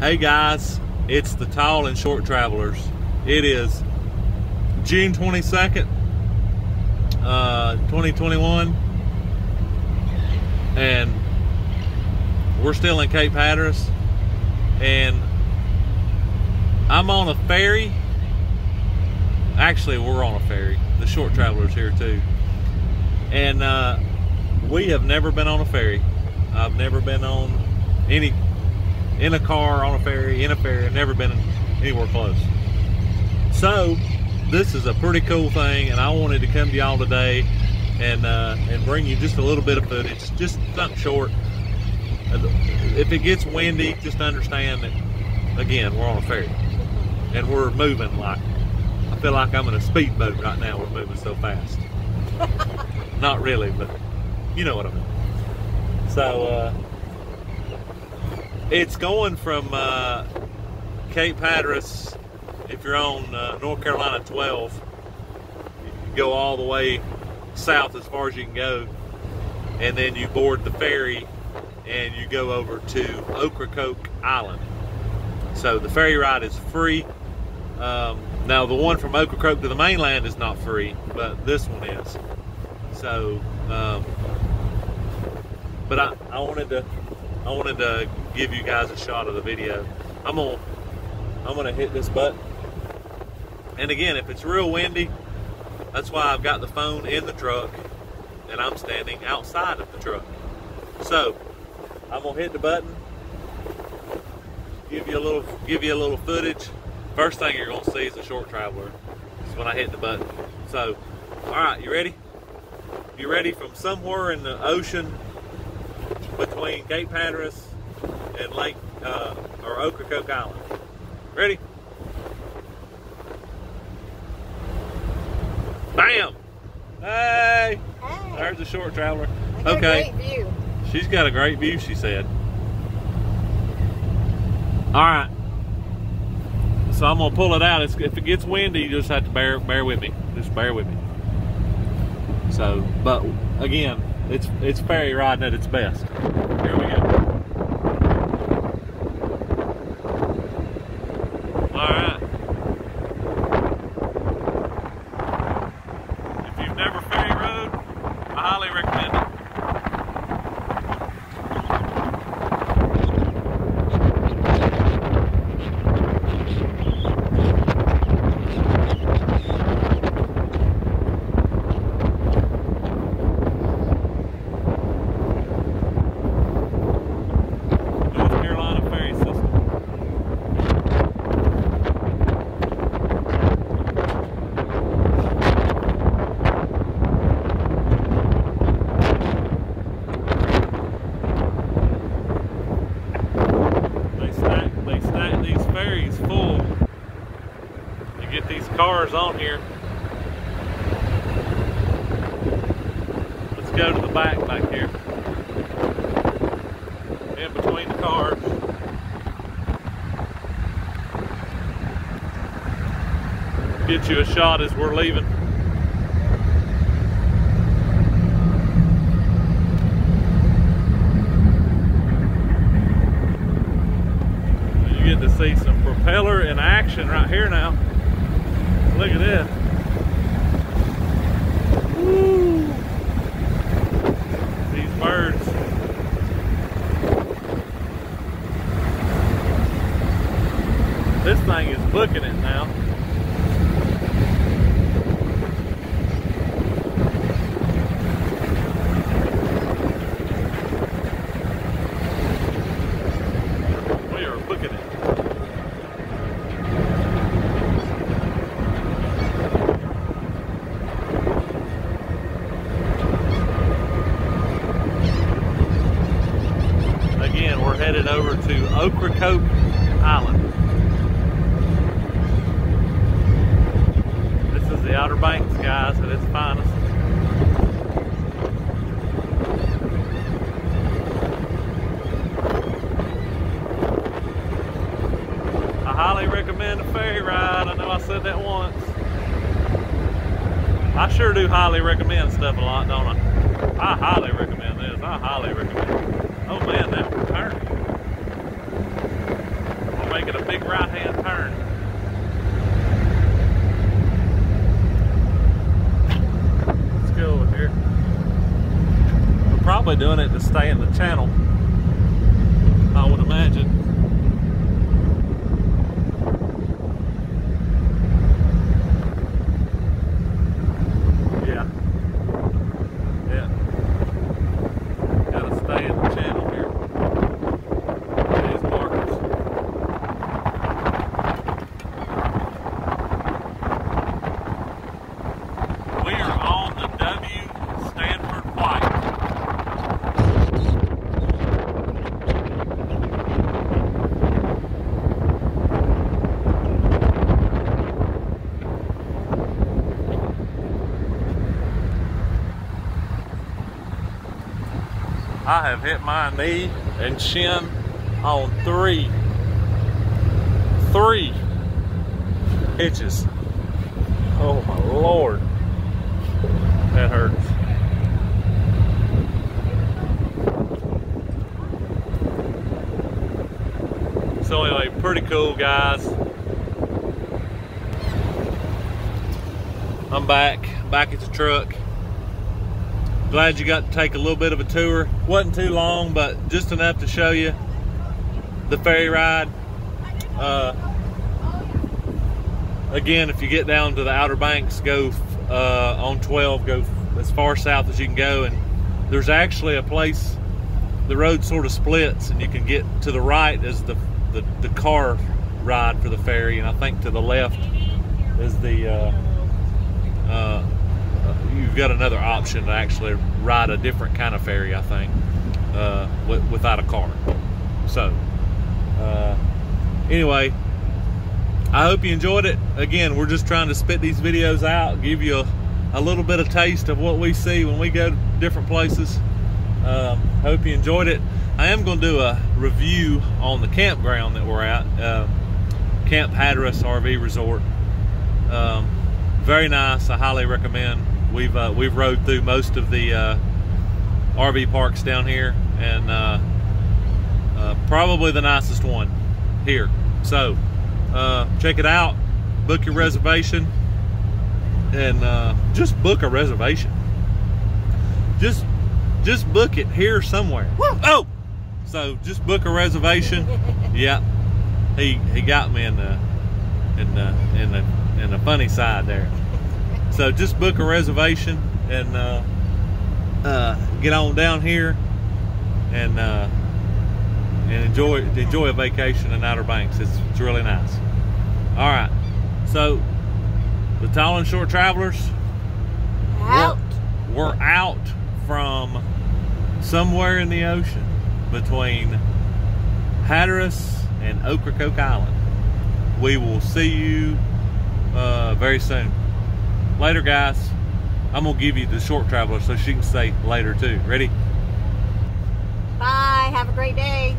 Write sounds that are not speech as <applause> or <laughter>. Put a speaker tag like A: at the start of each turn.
A: Hey guys, it's the Tall and Short Travelers. It is June 22nd, uh, 2021, and we're still in Cape Hatteras, and I'm on a ferry. Actually, we're on a ferry. The Short Travelers here too, and uh, we have never been on a ferry. I've never been on any in a car, on a ferry, in a ferry. I've never been anywhere close. So, this is a pretty cool thing, and I wanted to come to y'all today and uh, and bring you just a little bit of footage, just something short. If it gets windy, just understand that again we're on a ferry and we're moving like I feel like I'm in a speedboat right now. We're moving so fast. <laughs> Not really, but you know what I mean. So. Uh, it's going from uh, Cape Hatteras, if you're on uh, North Carolina 12, you go all the way south as far as you can go, and then you board the ferry and you go over to Ocracoke Island. So the ferry ride is free. Um, now the one from Ocracoke to the mainland is not free, but this one is. So, um, but I, I wanted to I wanted to give you guys a shot of the video. I'm gonna I'm gonna hit this button. And again, if it's real windy, that's why I've got the phone in the truck and I'm standing outside of the truck. So I'm gonna hit the button, give you a little give you a little footage. First thing you're gonna see is a short traveler. Is when I hit the button. So, all right, you ready? You ready from somewhere in the ocean between Cape Hatteras and Lake uh, or Ocracoke Island. Ready? Bam! Hey!
B: Hey.
A: There's a short traveler. Okay.
B: A great view.
A: She's got a great view, she said. All right. So I'm gonna pull it out. It's, if it gets windy, you just have to bear bear with me. Just bear with me. So, but again, it's it's ferry riding at its best. Here we go. All right. If you've never ferry rode, I highly recommend it. North Carolina ferry system. They stack, they stack these ferries full to get these cars on here. Let's go to the back back here. In between the cars. Get you a shot as we're leaving. You get to see some propeller in action right here now. Look at this. Woo! These birds. This thing is booking it now. We are booking it. Again, we're headed over to Ocracoke Island. This is the Outer Banks, guys, at its finest. I highly recommend a ferry ride. I know I said that once. I sure do highly recommend stuff a lot, don't I? I highly recommend this. I highly recommend it. Oh man, that we're turning. right hand turn. Let's go over here. We're probably doing it to stay in the channel. I would imagine. Yeah. Yeah. Gotta stay in the channel here. These markers. We are on the W Stanford White. I have hit my knee and shin on three, three hitches. Oh my lord, that hurts. So anyway, pretty cool guys. I'm back, back at the truck glad you got to take a little bit of a tour. Wasn't too long, but just enough to show you the ferry ride. Uh, again, if you get down to the Outer Banks, go uh, on 12, go as far south as you can go, and there's actually a place. The road sort of splits, and you can get to the right as the the, the car ride for the ferry, and I think to the left is the uh, uh, you've got another option to actually ride a different kind of ferry, I think, uh, without a car. So, uh, anyway, I hope you enjoyed it. Again, we're just trying to spit these videos out, give you a, a little bit of taste of what we see when we go to different places. Um, hope you enjoyed it. I am going to do a review on the campground that we're at, uh, Camp Hatteras RV Resort. Um, very nice. I highly recommend. We've uh, we've rode through most of the uh, RV parks down here, and uh, uh, probably the nicest one here. So uh, check it out. Book your reservation, and uh, just book a reservation. Just just book it here somewhere. Oh, so just book a reservation. <laughs> yeah, he he got me in the in the in the in the funny side there. So just book a reservation and uh, uh, get on down here and uh, and enjoy enjoy a vacation in Outer Banks. It's, it's really nice. All right, so the tall and short travelers
B: Out.
A: we're out from somewhere in the ocean between Hatteras and Ocracoke Island. We will see you uh, very soon. Later, guys. I'm gonna give you the short traveler so she can say later too. Ready?
B: Bye. Have a great day.